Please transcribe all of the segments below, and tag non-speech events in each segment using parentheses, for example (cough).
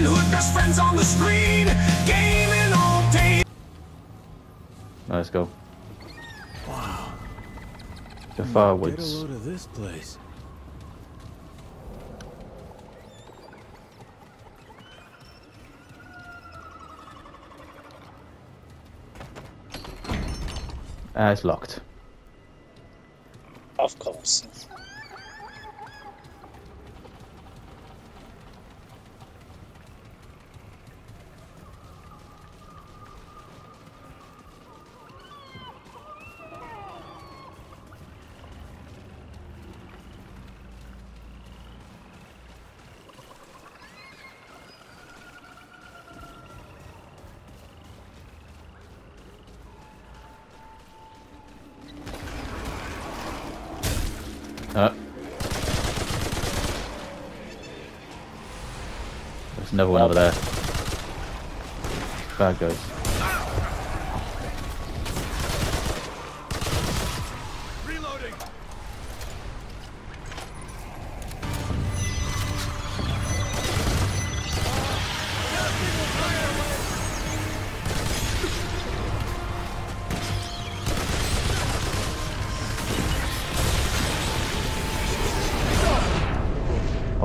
Robin Hood, best friends on the screen, gaming all day. Let's go. Wow. The Get a load of this place. Ah, it's locked. Of course.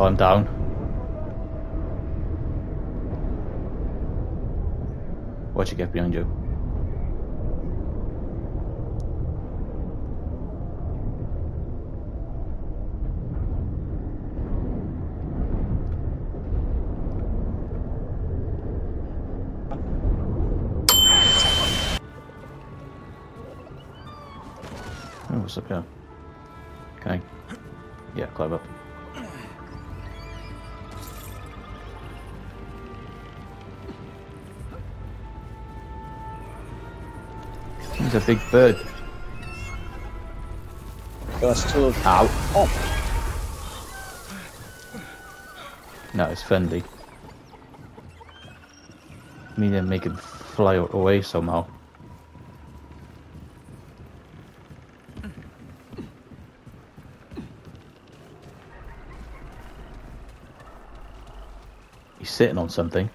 I'm down. Watch it get behind you. Oh, what's up here? I? Yeah, climb up. A big bird. Goes to Ow. oh, No, it's friendly. Me to make him fly away somehow. He's sitting on something.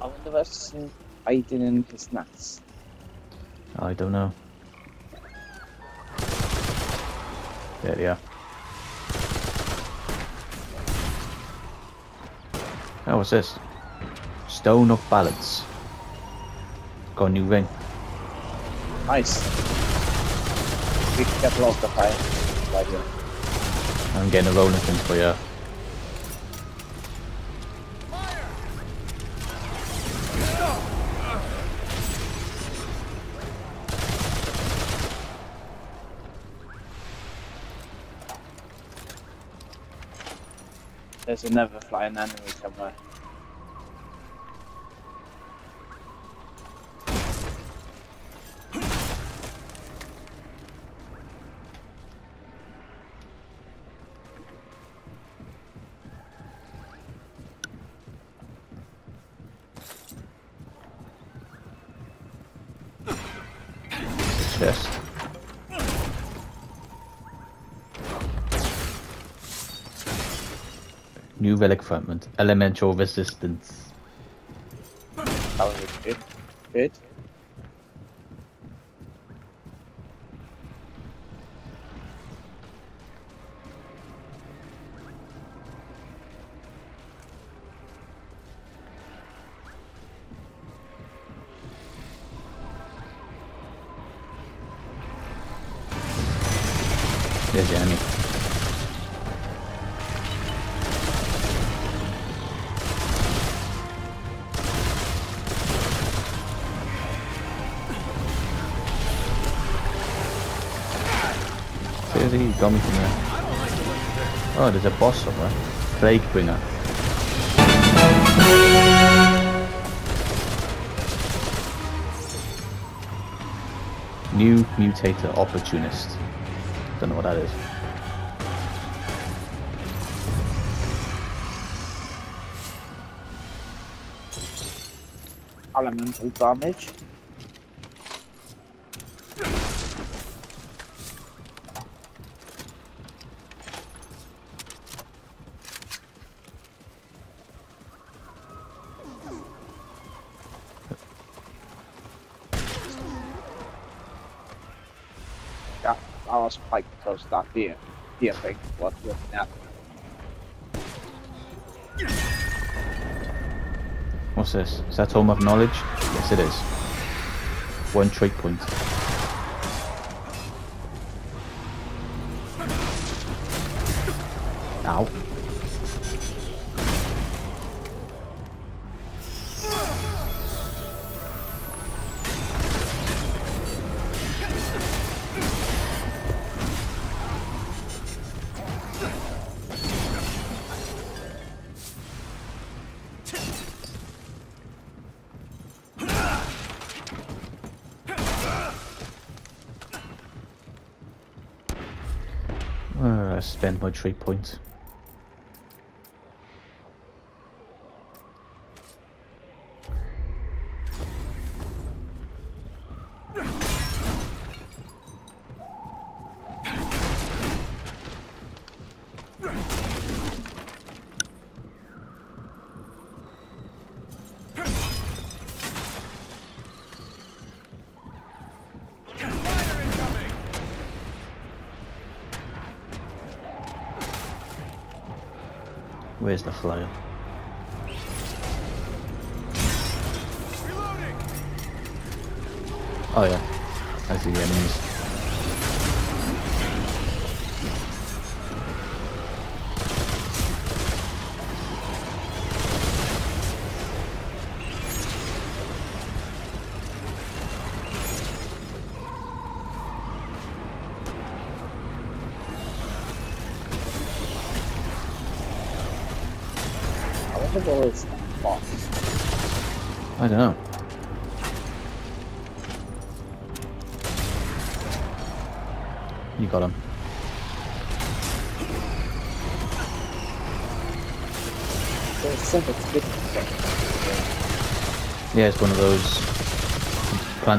I wonder what's hiding in his nuts. I don't know. There they are. Oh, what's this? Stone of Balance. Got a new ring. Nice. We can get lost the fire. I'm getting a rolling pin for you. There's another flying enemy somewhere. Chest. New relic fragment. Elemental resistance. There's a boss somewhere. Plague Bringer. New Mutator Opportunist. Don't know what that is. Elemental damage. I was quite close thing. What's this? Is that Tome of Knowledge? Yes, it is. One trait point. My trait point. Where's the flyer? Oh yeah, I see the enemies.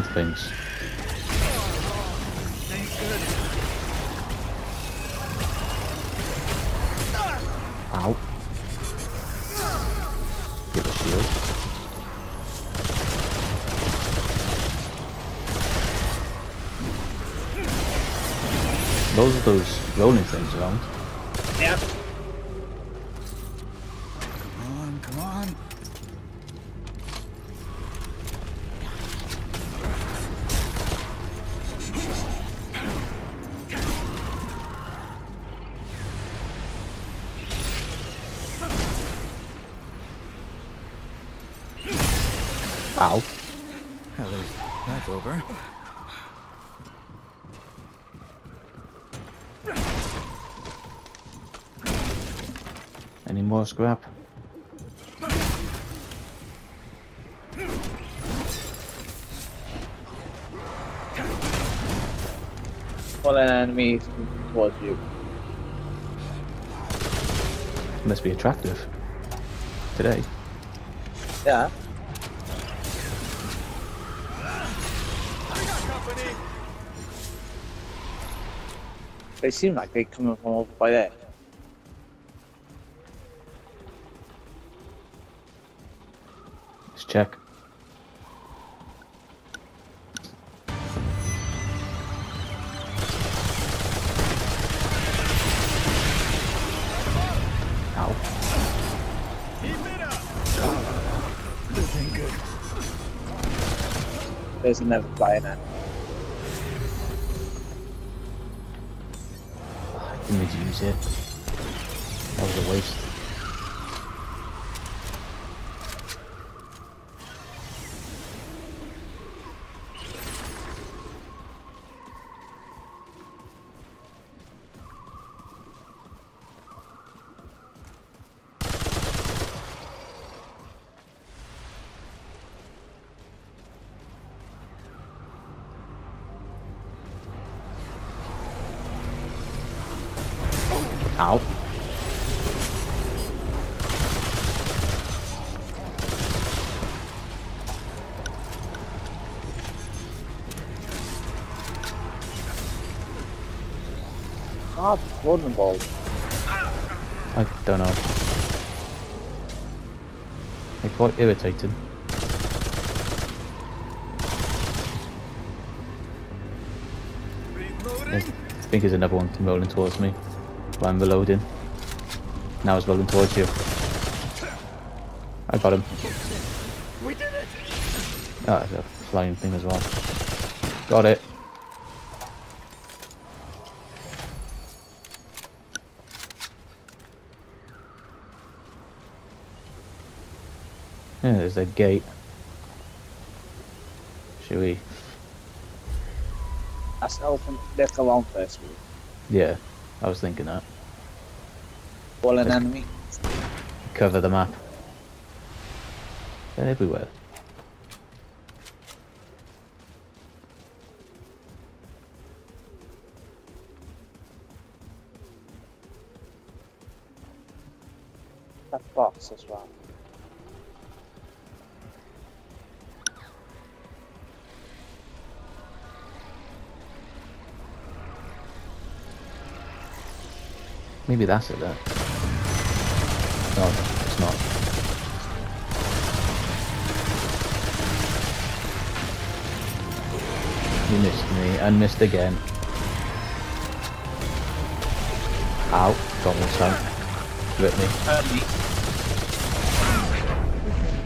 Plant things. Ow. Get a shield. Those are those rolling things around. More scrap? Well, an enemy towards you. Must be attractive. Today. Yeah. They seem like they're coming from over by there. Check. Ow. This ain't good. There's another flying in. I didn't use it. That was a waste. Ah. I don't know. They're quite irritating. There's, I think there's another one rolling towards me. While I'm reloading. Now it's rolling towards you. I got him. We did it! Oh, there's a flying thing as well. Got it. Yeah, there's a gate. Should we? Let's open. Go on first. Yeah, I was thinking that. Wall an enemy. Cover the map. They're everywhere. Maybe that's it then. No, it's not. You missed me and missed again. Ow, got one time. Rip me.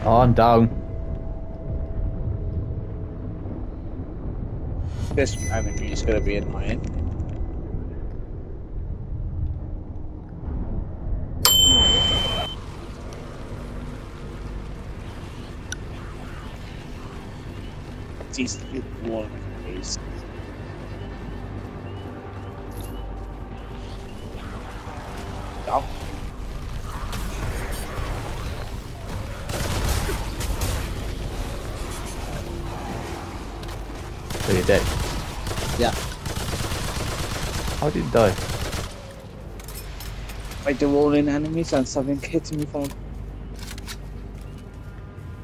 Oh, I'm down. This enemy is gonna be annoying. These wall enemies. Down. Oh. So you're dead. Yeah. How did you die? By the rolling enemies and something hitting me from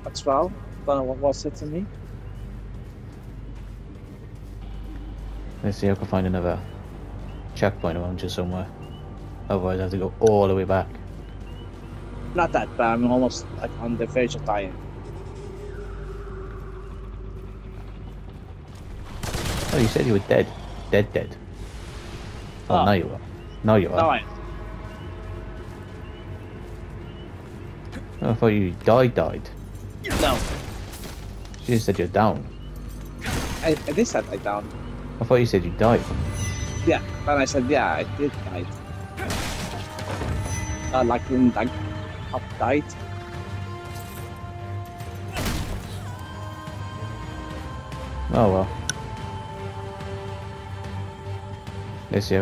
as well. Don't know what was hitting me. Let's see if I can find another checkpoint around here somewhere. Otherwise I have to go all the way back. Not that bad. I'm almost like on the verge of dying. Oh, you said you were dead. Dead, dead. Oh, Oh. now you are. Now you are. No, I, Oh, I thought you died, died. no. Just said you're down. I, I did set I down. I thought you said you died. Yeah, but I said yeah, I did die. Uh, like in like up died. Oh well. Let's see.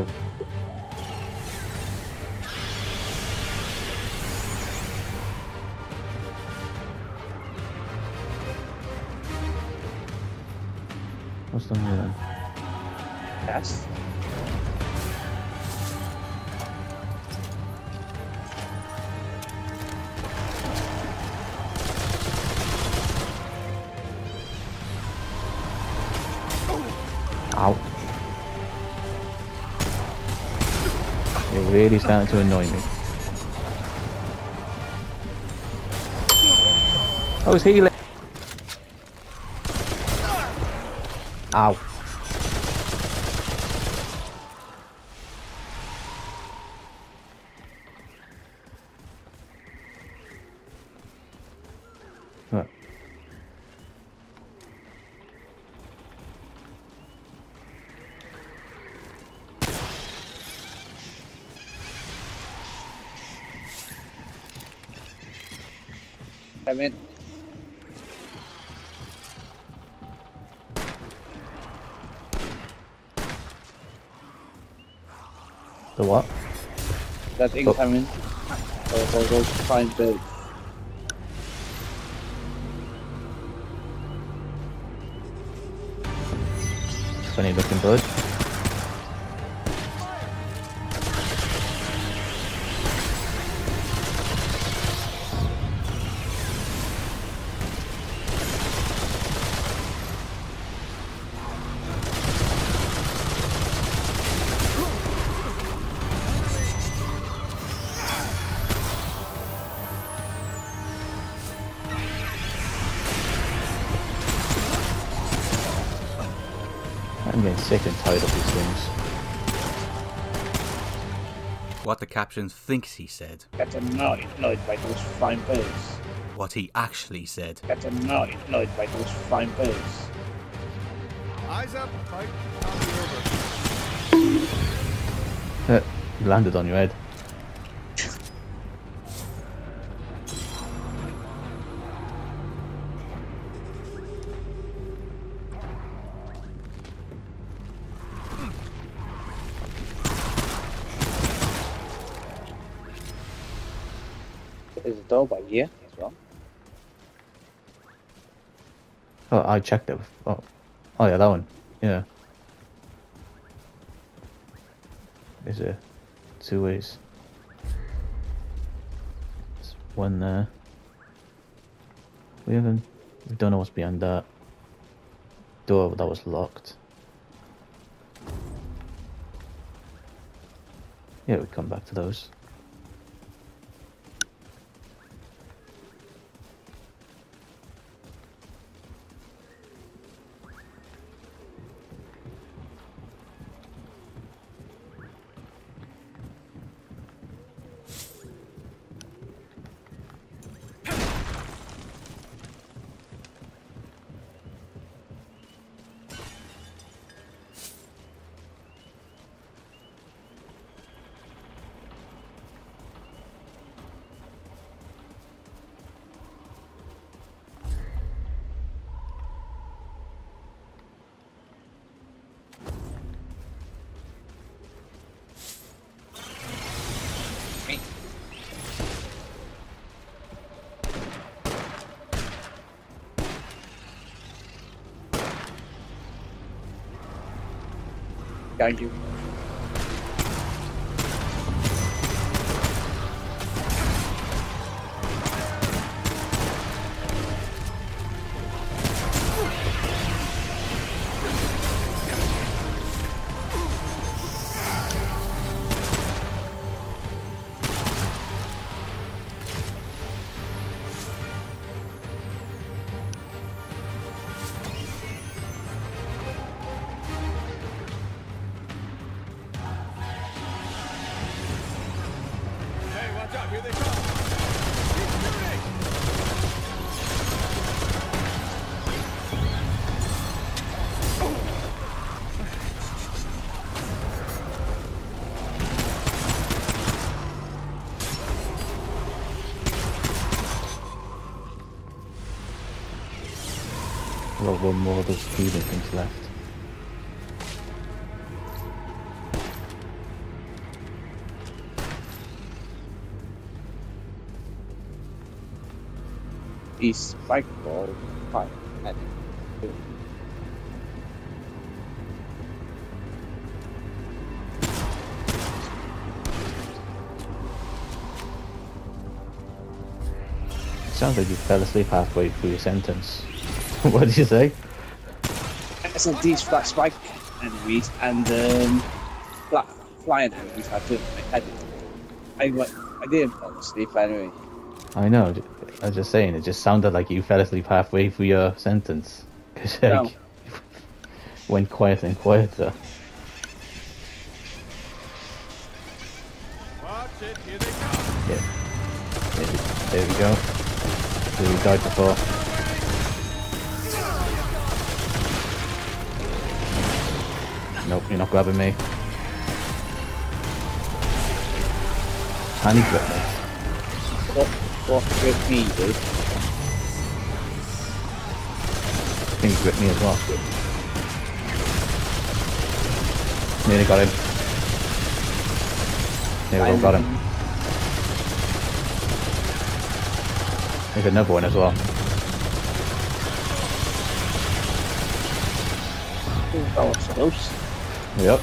What's here then? Yes. Ow. Really starting to annoy me. Oh, I was healing. Ow. Right. I mean, The what? Incoming. So we'll go find the Funny looking bird. getting sick and tired of these things. What the captain thinks he said. Get annoyed, annoyed by those fine birds. What he actually said. Get annoyed, annoyed by those fine birds. Eyes up, fight. Uh, Over. landed on your head. Oh, I checked it. Oh, oh yeah, that one. Yeah. There's a two ways. There's one there. We haven't. We don't know what's behind that door that was locked. Yeah, we come back to those. Behind you. Got one more of those speeding things left. These spike ball fire. And Sounds like you fell asleep halfway through your sentence. (laughs) what did you say? SMD's flat spike enemies and um, flat flying enemies I did I did I went I didn't fall asleep anyway. I know. I was just saying. It just sounded like you fell asleep halfway through your sentence. (laughs) 'Cause, like, No. (laughs) went quieter and quieter. Watch it, here they come. Yeah. There, there we go. There we died before. You're not grabbing me. You grab me? What what with me dude? Can you grip me as well? Nearly got him. Go, got him. There's another one as well. That was close. Yep.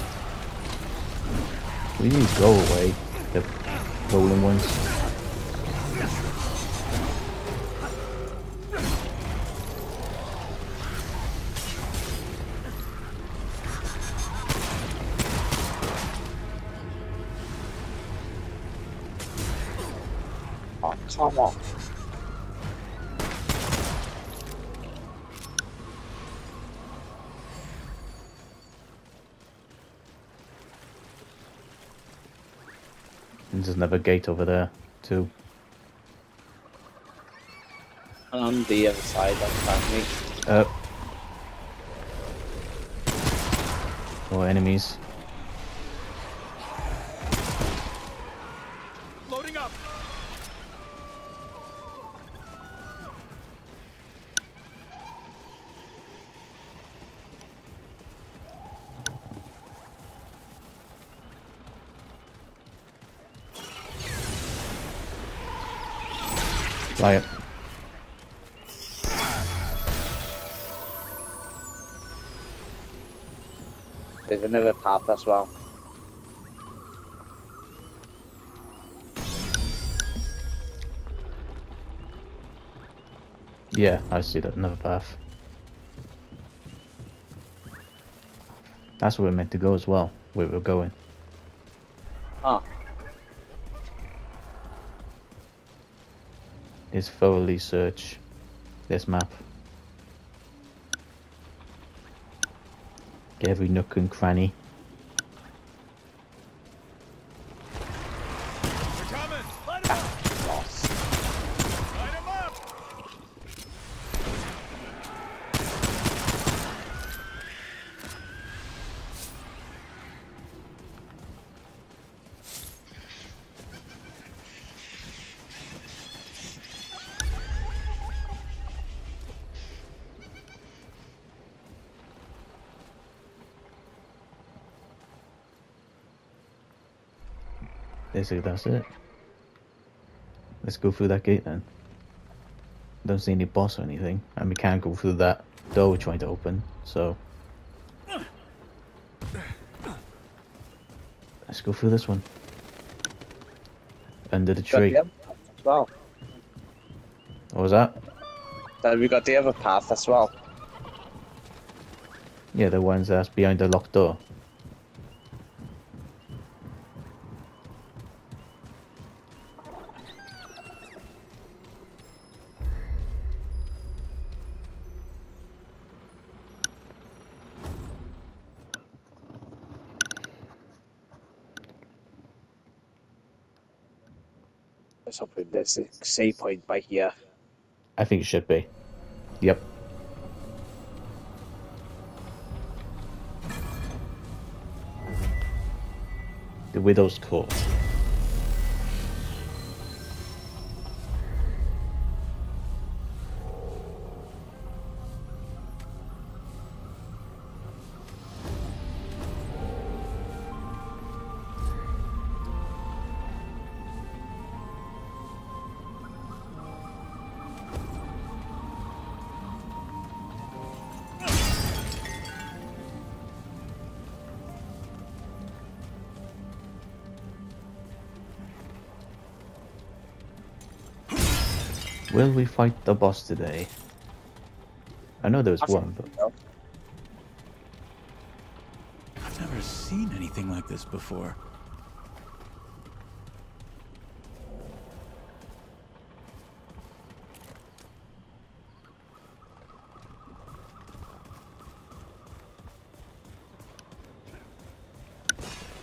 We need to go away. The rolling ones. Oh come on. And there's another gate over there, too. And on the other side, apparently. Uh. More enemies. As well. Yeah, I see that. Another path. That's where we're meant to go as well. Where we're going. Ah, Let's thoroughly search this map. Get every nook and cranny. Basically, that's it. Let's go through that gate then. Don't see any boss or anything, and we can't go through that door we're trying to open, so. Let's go through this one. Under the tree. the as well. What was that? Then we got the other path as well. Yeah, the ones that's behind the locked door. A save point by here. I think it should be. Yep. The Widow's Court. Will we fight the boss today? I know there was I think one, but so. I've never seen anything like this before.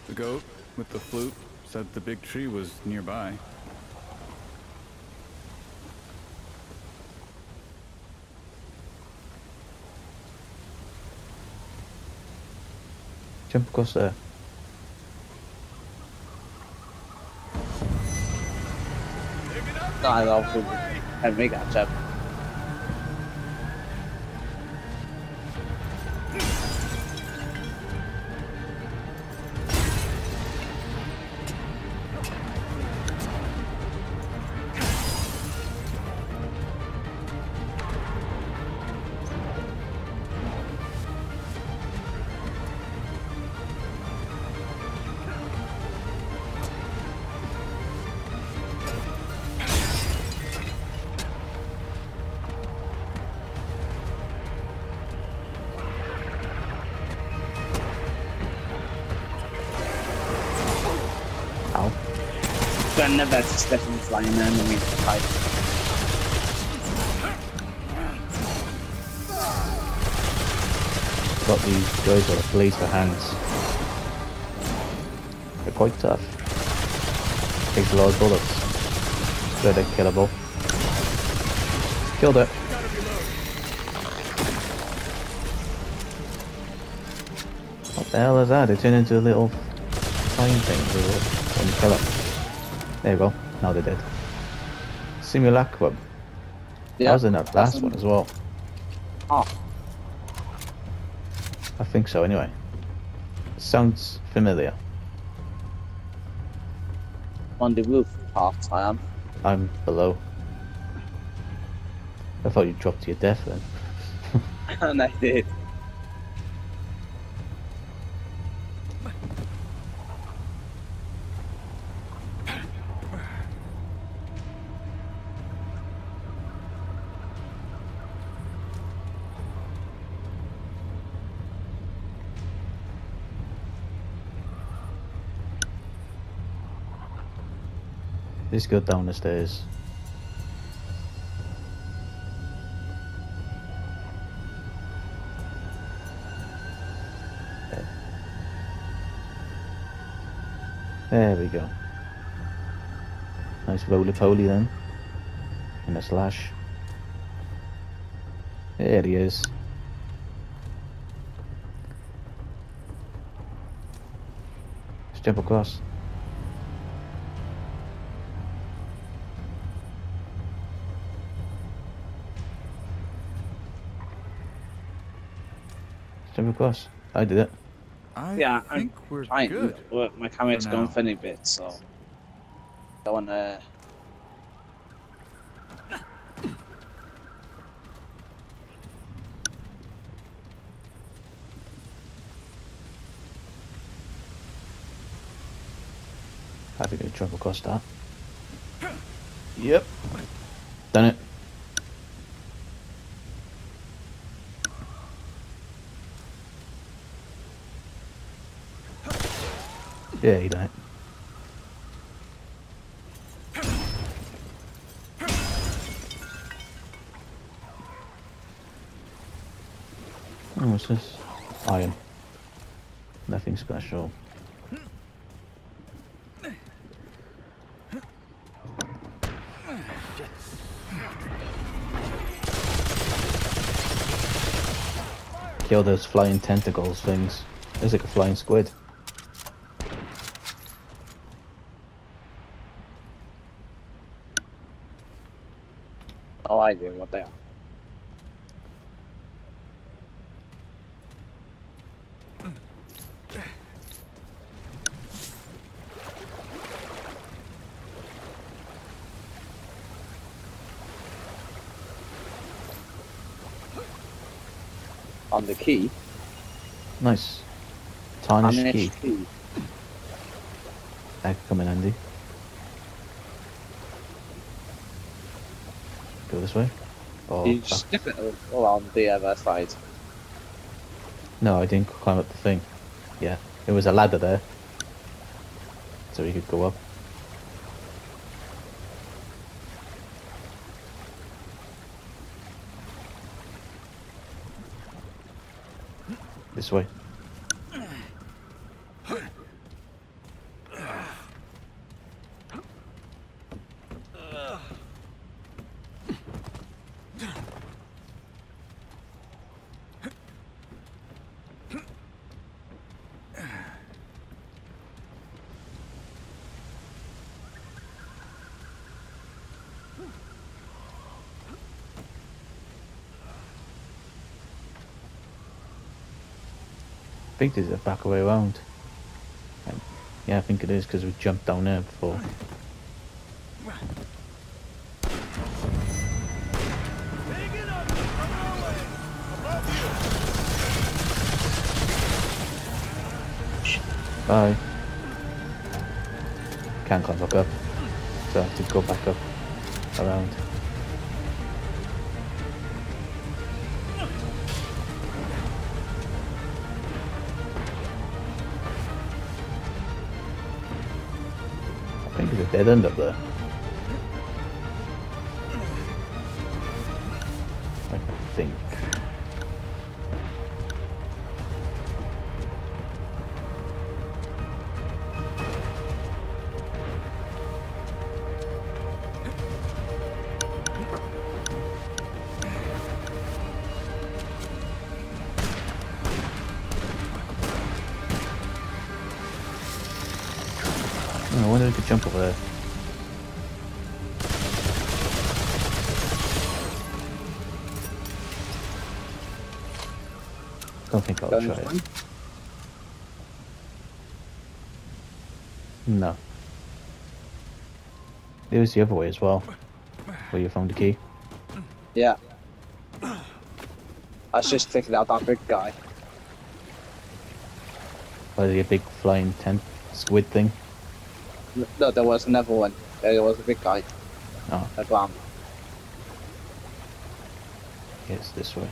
The goat with the flute said the big tree was nearby. Jump across there. No, love get it. That's definitely flying man and we fight. Got these guys with a blaze for hands. They're quite tough. Takes a lot of bullets. Good, they're killable. Killed it. What the hell is that? They turn into a little flying thing when kill it. There you go. Now they're dead. Simulacrum. Yeah. That was in that last one as well. Oh, I think so anyway. Sounds familiar. on the roof part I am. I'm below. I thought you dropped to your death then. (laughs) and I did. Just go down the stairs. There we go. Nice roly poly then. And a slash. There he is. Let's jump across. Let's jump across. I did it. I Yeah, I'm think we're Trying. good. Well, my camera's For gone now. funny bit, so don't wanna. Happy to jump across that. Yep. Done it. Yeah, done it. Oh, what's this? Iron. Nothing special. Kill those flying tentacles things. There's like a flying squid. What they are. On the key. Nice. Tarnished key. Key. That could come in handy. Go this way. Oh, you back. just skip it around the other side. No, I didn't climb up the thing. Yeah, there was a ladder there. So we could go up. This way. Think there's a back way around. Um, Yeah, I think it is because we jumped down there before. Taking up from our way. Above you. Bye. Can't climb back up. So I have to go back up around. Dead end up there. I think. Jump over there. Don't think I'll try it. No. It was the other way as well. Where you found the key. Yeah. I was just taking out that big guy. By a big flying tent squid thing. No, there was another one. There was a big guy. Oh, A bomb. it's this way.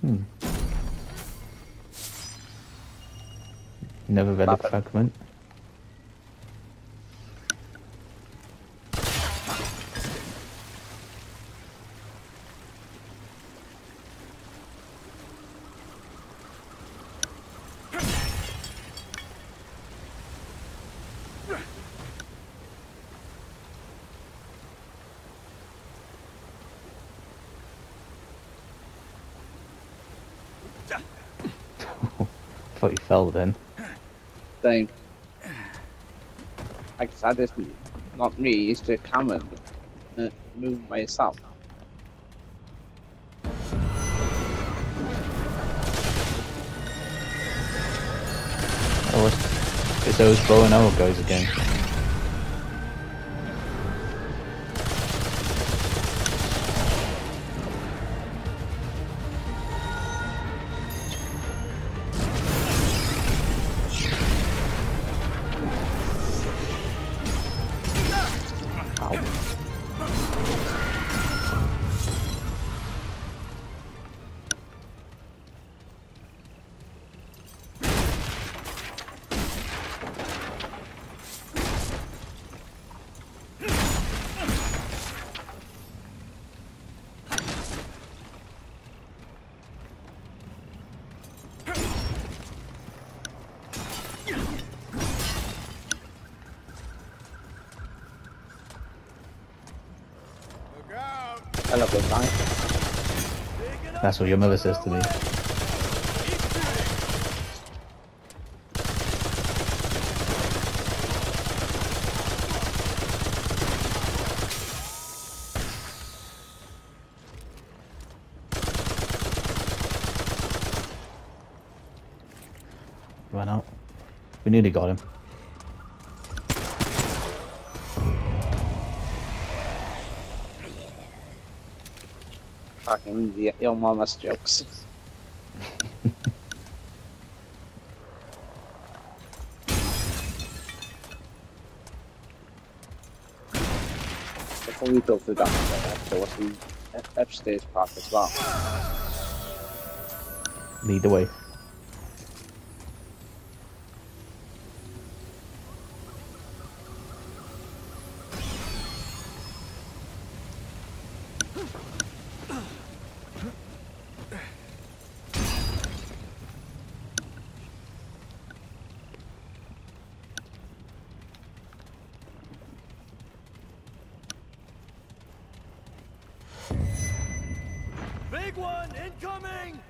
Hmm. Never relic Papa. fragment. (laughs) Thought you fell then. Same. I said, it's not me, it's the camera. Uh, move myself. Oh, it's, it's those bow and arrow guys again. That's what your mother says to me. Run out. We nearly got him. Fucking the, your mama's jokes. Before we go through that, uh, there was the up- upstairs part as well. Lead the way. Big one incoming!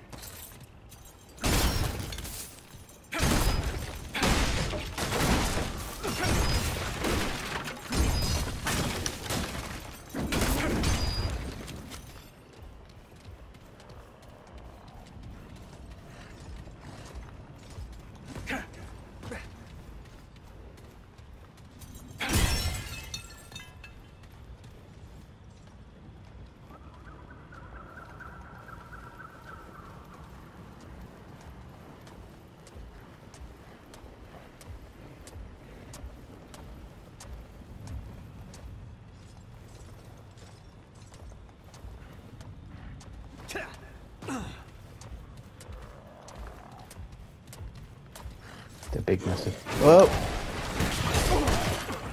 The big massive. Whoa!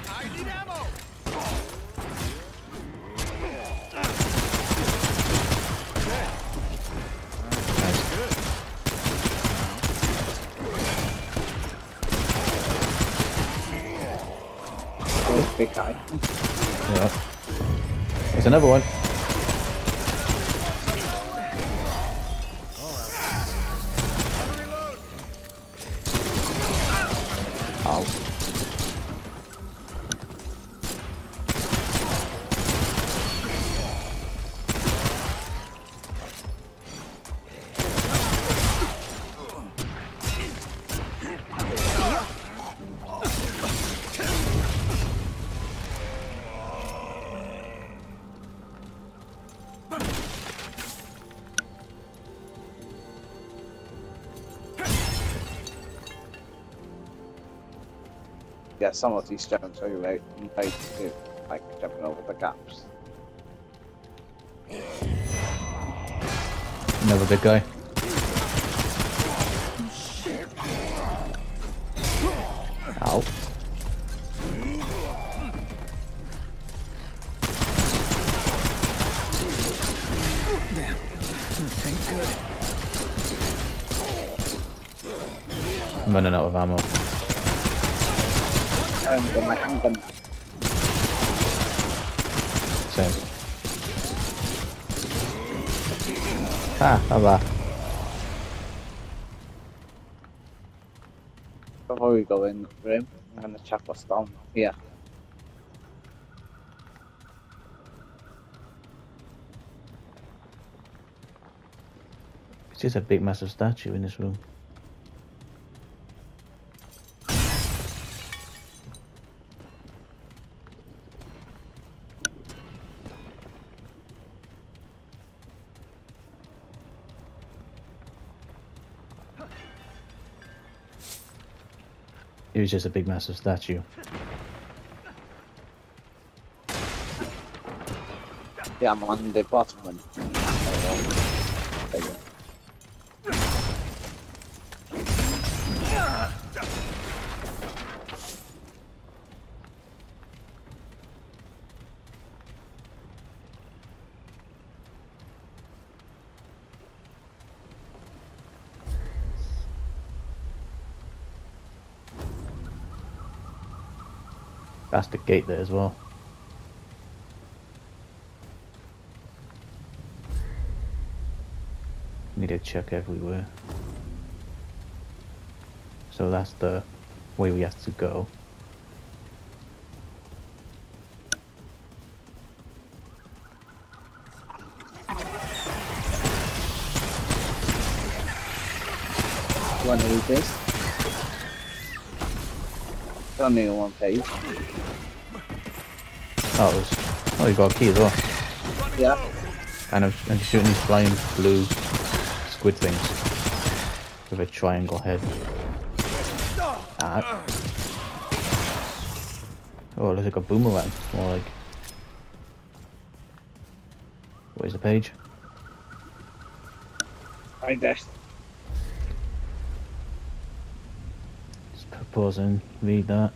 I need ammo! Nice. This big guy. Yeah. There's another one. Some of these stones are right, to, like jumping over the gaps. Another big guy. Same. Ah, bye Before we go in the room, I'm gonna check what's down here. It's just a big massive statue in this room. It was just a big massive statue. Yeah, I'm on the bottom one. The gate there as well. Need to check everywhere. So that's the way we have to go. You wanna read It's only on one page. Oh, was, oh, you got a key as well. Yeah. And I'm, I'm shooting these flying blue squid things with a triangle head. Ah. Oh, it looks like a boomerang. More like. Where's the page? Right there. Pause and read that.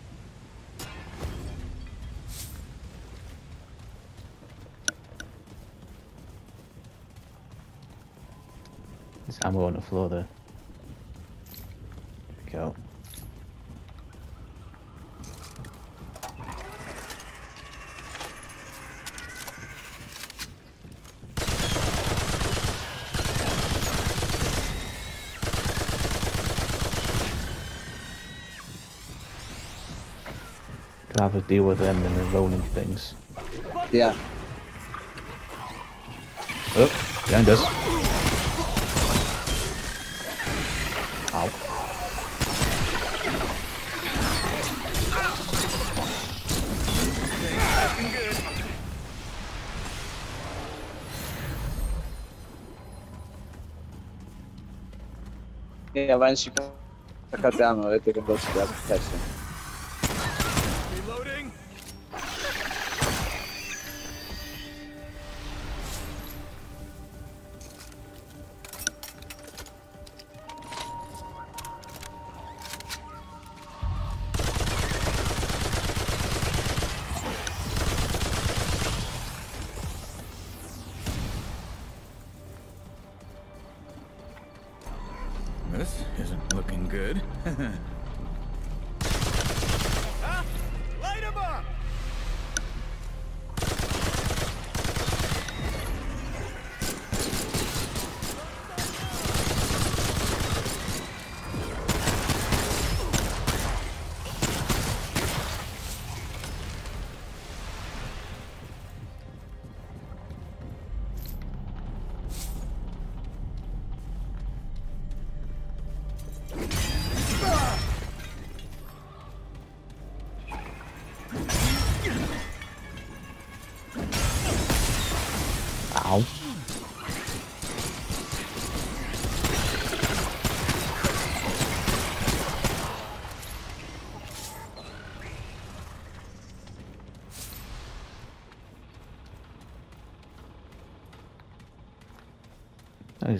There's ammo on the floor there. There we go. Could have to deal with them and the rolling things. Yeah. Oh, behind us. Ow. Yeah, once you pick up the ammo, they can go to the other section.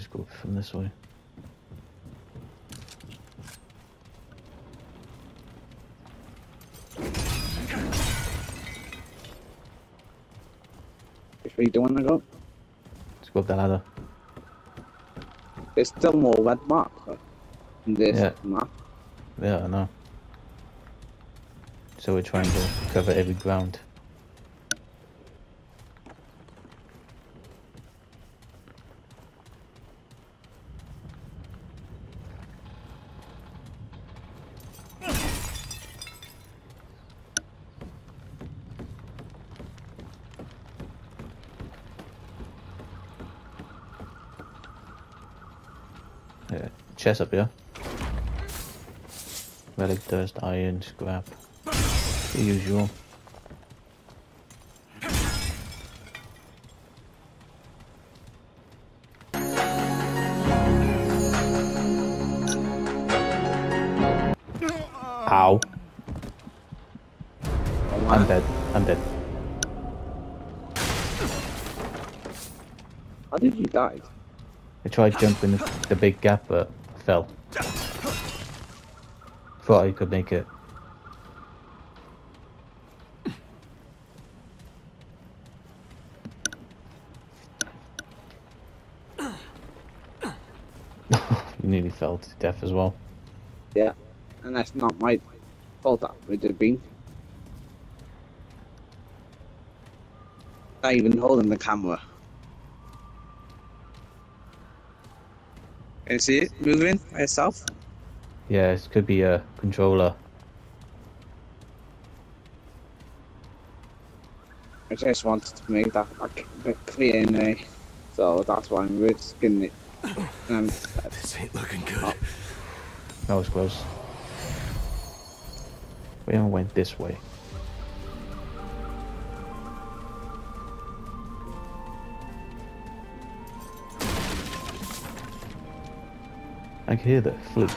Just go from this way. Which way do you want to go? Let's go up the ladder. There's still more red marks uh, in this Yeah. map. Yeah, I know. So we're trying to cover every ground. Yeah, chest up here. Relic dust, iron, scrap. The usual. Ow. I'm dead. I'm dead. How did you die? I tried jumping the, the big gap but fell. Thought I could make it. (laughs) you nearly fell to death as well. Yeah. And that's not my fault that would have been. Not even holding the camera. Can you see it moving by itself? Yeah, it could be a controller. I just wanted to make that like a bit clear anyway. So that's why I'm risking it. Um, (laughs) This ain't looking good. That was close. We all went this way. I can hear the flute.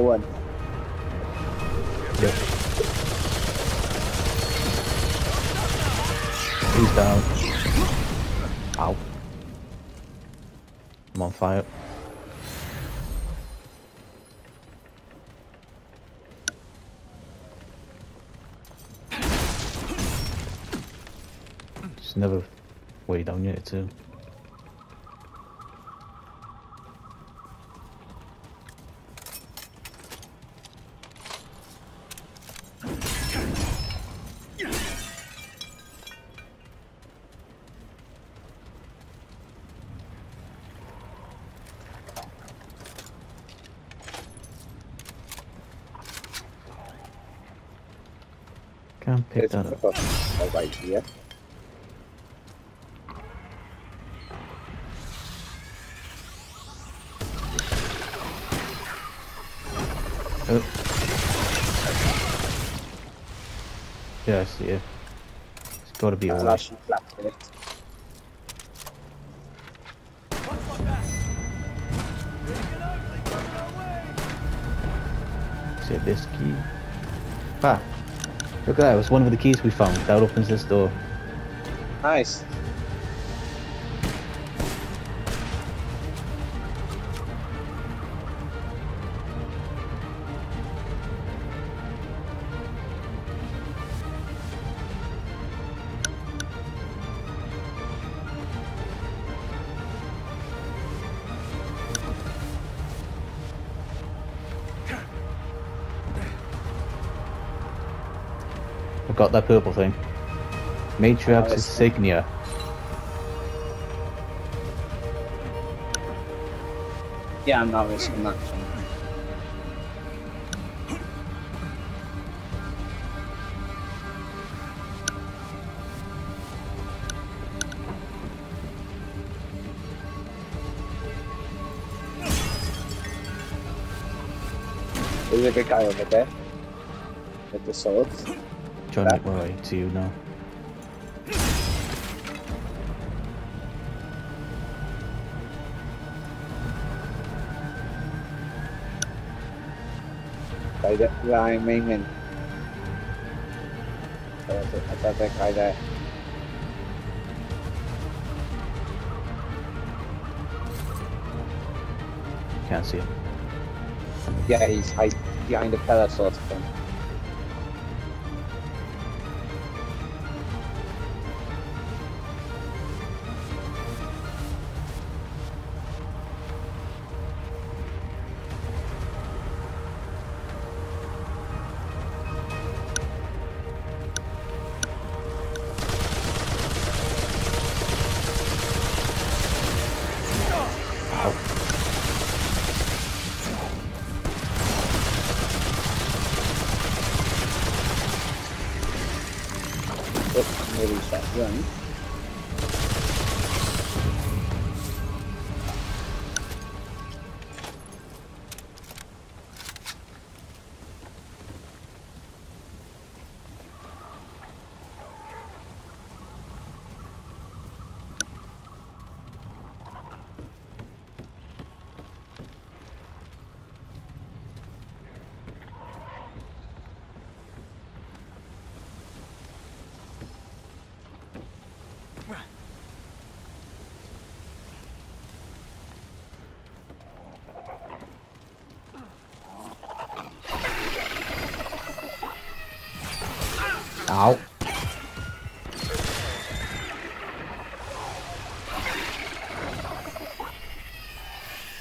One. Yep. He's down. Ow. I'm on fire. There's never way down here too. I see it. It's gotta be a way. Flash and flap with it. Watch my back. Big and ugly coming our way. See this key. Ah! Look at that, it was one of the keys we found. That opens this door. Nice. Got that purple thing. Matriarch's insignia. Yeah, I'm not risking that. There's a big guy over there with the swords. Trying to make my way to you now. Guy that where I'm aiming. There's a- I got that guy there. Can't see him. Yeah, he's hide behind the pillar sort of thing.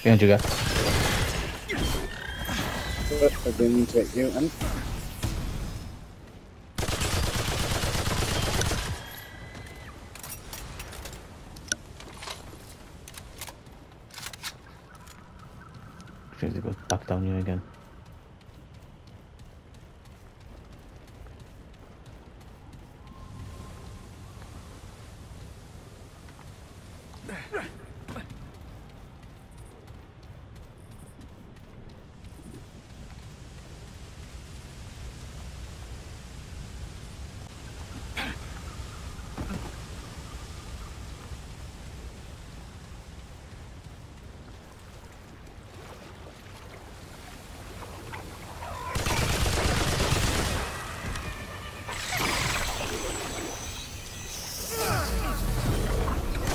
Behind you guys. I do need to hit you, and Trying to go back down you again.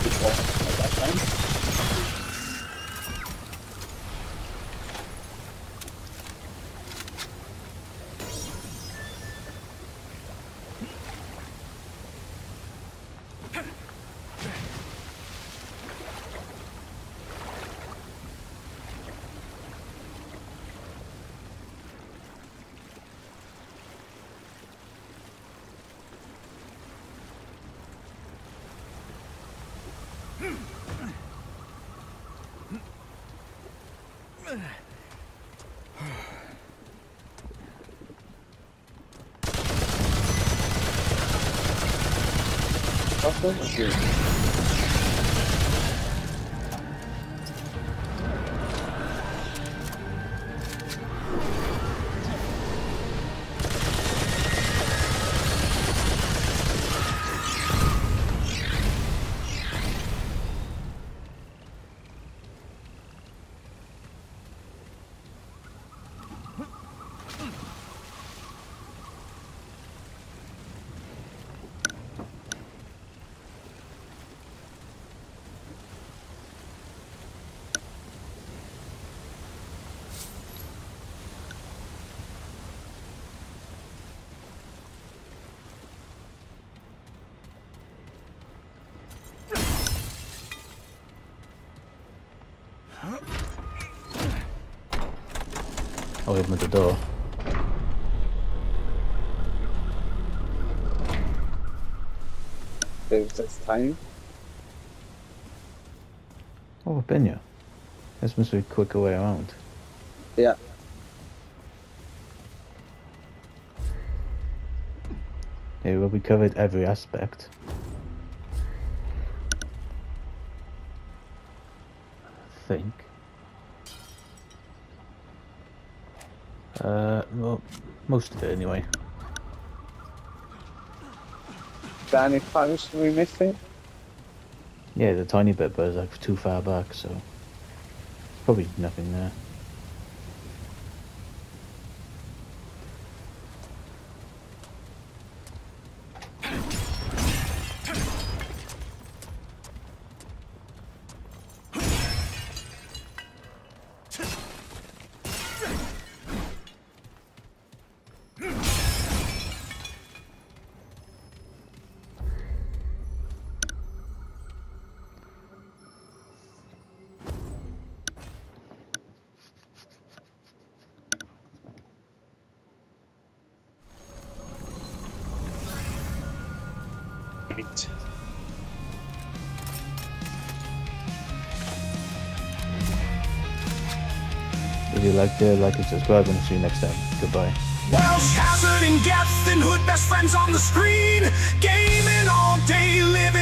before at that time. Chocolate? Oh, sure. I'll open the door. That's tiny. Oh, I've been here. This must be a quicker way around. Yeah. Here, well, we covered every aspect. I think. Uh, well, most of it anyway. Danny Paris we missing? Yeah, the tiny bit, but it's like too far back, so probably nothing there. You like and subscribe, and see you next time. Goodbye. Hazard, and and Hood, best friends on the screen. Gaming all day, living.